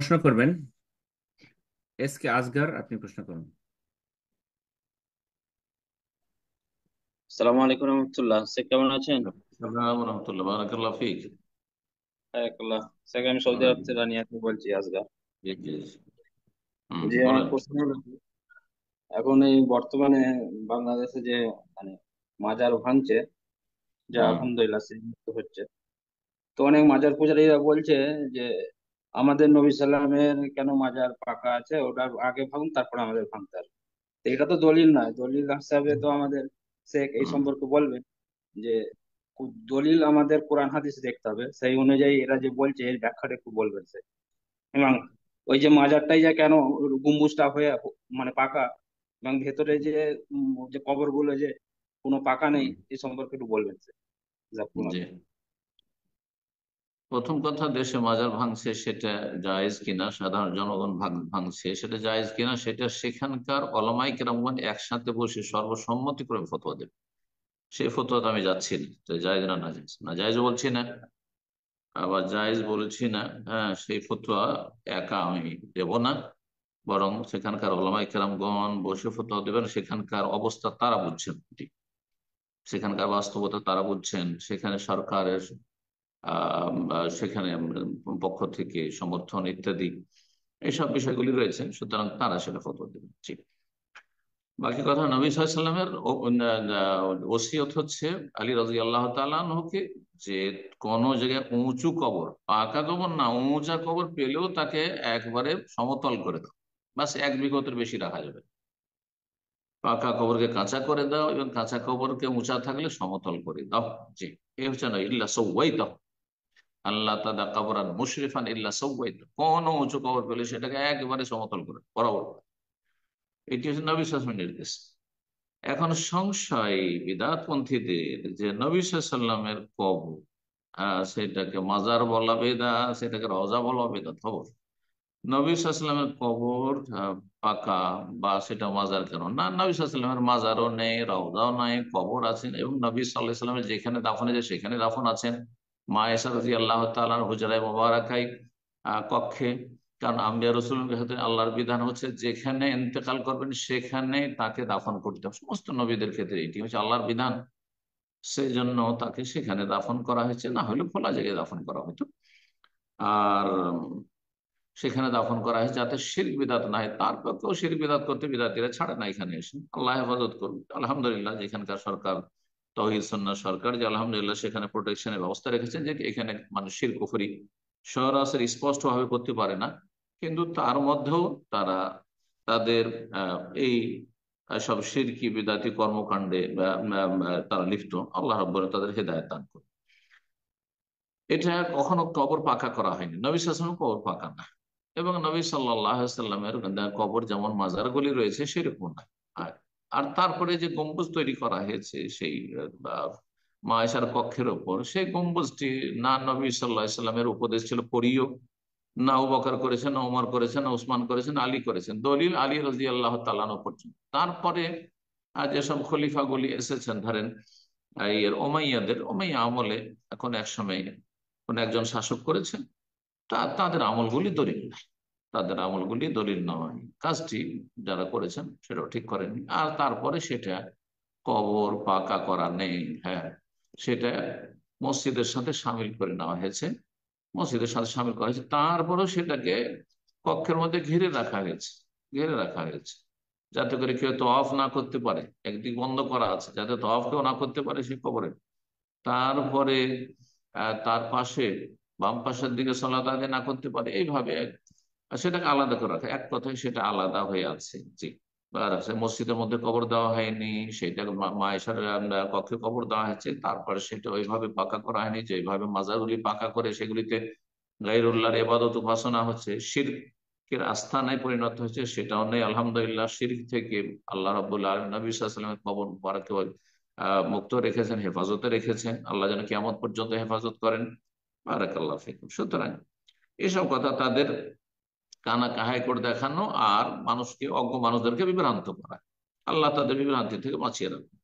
প্রশ্ন করবেন। S K আসগার আপনি প্রশ্ন করুন। সালামু আলাইকুম রহমতুল্লাহ। শেখ কেমন আছেন? আসসালামু রহমতুল্লাহ বারাকাল্লাহ ফিক। আমি সৌদি আরব থেকে রানিয়া থেকে বলছি আজগা জি আমার প্রশ্ন হলো এখন এই বর্তমানে বাংলাদেশে যে মানে মাজার ভাঙছে যা হুম। আলহামদুলিল্লাহ হচ্ছে। তো অনেক মাজার পূজারীরা বলছে যে আমাদের নবী সাল্লামের কেন মাজার পাকা আছে ওটা আগে ভাঙুন তারপর আমাদের ভাঙতে হবে। তো এটা তো দলিল নয়। দলিল হিসাবে তো আমাদের শেখ এই সম্পর্কে বলবেন যে দলিল আমাদের কোরআন হাদিস দেখতে হবে। সেই অনুযায়ী এরা যে বলছে এর ব্যাখ্যাটা একটু বলবেন সে এবং ওই যে মাজারটাই যে কেন গম্বুজটা হয়ে মানে পাকা এবং ভেতরে যে যে কবরগুলো যে কোনো পাকা নেই এই সম্পর্কে একটু বলবেন স্যার। প্রথম কথা, দেশে মাজার ভাঙছে, সেটা জায়েজ কিনা? সাধারণ জনগণ ভাঙছে, সেটা জায়েজ কিনা? সেটা সেখানকার অলমাই কেরামগণ একসাথে বসে সর্বসম্মতিক্রমে ফতোয়া দেবে। সেই ফতোয়াতে আমি যাচ্ছি না। জায়েজ না না জায়েজ না জায়েজ বলছি না। আবার জায়েজ বলছি না হ্যাঁ সেই ফতোয়া একা আমি দেব না। বরং সেখানকার ওলামাই কেরামগণ বসে ফতোয়া দেবেন। সেখানকার অবস্থা তারা বুঝছেন। সেখানকার বাস্তবতা তারা বুঝছেন। সেখানে সরকারের সেখানে পক্ষ থেকে সমর্থন ইত্যাদি এইসব বিষয়গুলি রয়েছে। সুতরাং তারা সেটা ফতোয়া দেবেন বাকি কথা নবী সাল্লামের ওসিয়ত হচ্ছে আলী রাজি আল্লাহ তালকে যে কোন জায়গায় উঁচু কবর, পাকা কবর না উঁচা কবর পেলেও তাকে একবারে সমতল করে দাও। বাস এক বিগতের বেশি রাখা যাবে পাকা কবরকে কাঁচা করে দাও এবং কাঁচা কবরকে উঁচা থাকলে সমতল করে দাও। জি। এ হচ্ছে না, ইল্লা সৌয়াই দাও আল্লাহ তাদা কবরান মুশরিফান ইল্লা সৌয়াই দাও কোন উঁচু কবর পেলে সেটাকে একেবারে সমতল করে, বরাবর এটি হচ্ছে নবী সাসমের নির্দেশ। এখন সংশয় বিদাতপন্থীদের যে নবী সাল্লামের কবর সেটাকে মাজার বলা বেদা, সেটাকে রজা বলা বেদা, খবর? নবী সাল্লামের কবর পাকা বা সেটা মাজার কেন? না, নবী সাল্লামের মাজারও নেই, রওজাও নাই, কবর আছেন এবং নবী সাল্লাহ সাল্লামের যেখানে দাফন আছে সেখানে দাফন আছেন। মা এসা রাজি আল্লাহ তালার হুজরাই মোবারকাই কক্ষে। কারণ আম্বিয়া রসুল আল্লাহর বিধান হচ্ছে যেখানে ইন্তেকাল করবেন সেখানে তাকে দাফন করতে হবে। সমস্ত নবীদের ক্ষেত্রে এটি হচ্ছে আল্লাহর বিধান। সেই জন্য তাকে সেখানে দাফন করা হয়েছে, না হলে খোলা জায়গায় দাফন করা হতো। আর সেখানে দাফন করা হয়েছে যাতে শির বিদাত না হয়। তার পক্ষেও শির বিদাত করতে বিদাতিরা ছাড়ে না এখানে এসে। আল্লাহ হেফাজত করুন আলহামদুলিল্লাহ, যেখানকার সরকার তহিদ সন্না সরকার, যে আলহামদুলিল্লাহ সেখানে প্রোটেকশনের ব্যবস্থা রেখেছেন যে এখানে মানুষ শির কুফরি সরাসরি স্পষ্ট ভাবে করতে পারে না। কিন্তু তার মধ্যেও তারা তাদের এই সব শিরকি বিদাতি কর্মকাণ্ডে তারা লিপ্ত। আল্লাহ রব্বর তাদের হেদায়ত দান করে এটা কখনো কবর পাকা করা হয়নি। নবী শাসন কবর পাকা না। এবং নবী সাল্লাহ সাল্লামের কবর যেমন মাজারগুলি রয়েছে সেরকম না। আর আর তারপরে যে গম্বুজ তৈরি করা হয়েছে সেই মায়েশার কক্ষের ওপর, সেই গম্বুজটি না নবী সাল্লাহ উপদেশ ছিল পড়িও। না উবকার করেছেন, না উমর করেছেন, না উসমান করেছেন আলী করেছেন। দলিল আলী রাজি আল্লাহ তালানো পর্যন্ত তারপরে যেসব খলিফাগুলি এসেছেন, ধরেন এর ওমাইয়াদের ওমাইয়া আমলে এখন এক সময় কোন একজন শাসক করেছেন তা তাদের আমলগুলি দলিল নাই তাদের আমলগুলি দলিল নয়। কাজটি যারা করেছেন সেটাও ঠিক করেননি। আর তারপরে সেটা কবর পাকা করা নেই হ্যাঁ। সেটা মসজিদের সাথে সামিল করে নেওয়া হয়েছে। মসজিদের সাথে সামিল করা হয়েছে। তারপরেও সেটাকে কক্ষের মধ্যে ঘিরে রাখা হয়েছে, ঘিরে রাখা হয়েছে। যাতে করে কেউ তফ না করতে পারে। একদিক বন্ধ করা আছে। যাতে তফ কেউ না করতে পারে সে কবরে। তারপরে তার পাশে বাম পাশের দিকে সলাত আদায় না করতে পারে। এইভাবে সেটাকে আলাদা করে রাখা। এক কথায় সেটা আলাদা হয়ে আছে, জি। মসজিদের মধ্যে কবর দেওয়া হয়নি সেটা মায়েশার কক্ষে কবর দেওয়া হয়েছে, তারপরে সেটা ওইভাবে পাকা করা হয়নি যে এইভাবে মাজারগুলি পাকা করে সেগুলিতে গাইরুল্লাহর এবাদত উপাসনা হচ্ছে, শিরকের আস্থানায় পরিণত হচ্ছে সেটাও নেই, আলহামদুলিল্লাহ, শিরক থেকে আল্লাহ রবুল্লাহ নবী সাল্লামের কবর মুক্ত রেখেছেন, হেফাজতে রেখেছেন, আল্লাহ যেন কেমন পর্যন্ত হেফাজত করেন। বারাকাল্লাহ ফিকুম। সুতরাং এসব কথা তাদের কানা কাহাই করে দেখানো আর মানুষকে, অজ্ঞ মানুষদেরকে বিভ্রান্ত করা। আল্লাহ তাদের বিভ্রান্তি থেকে বাঁচিয়ে রাখবেন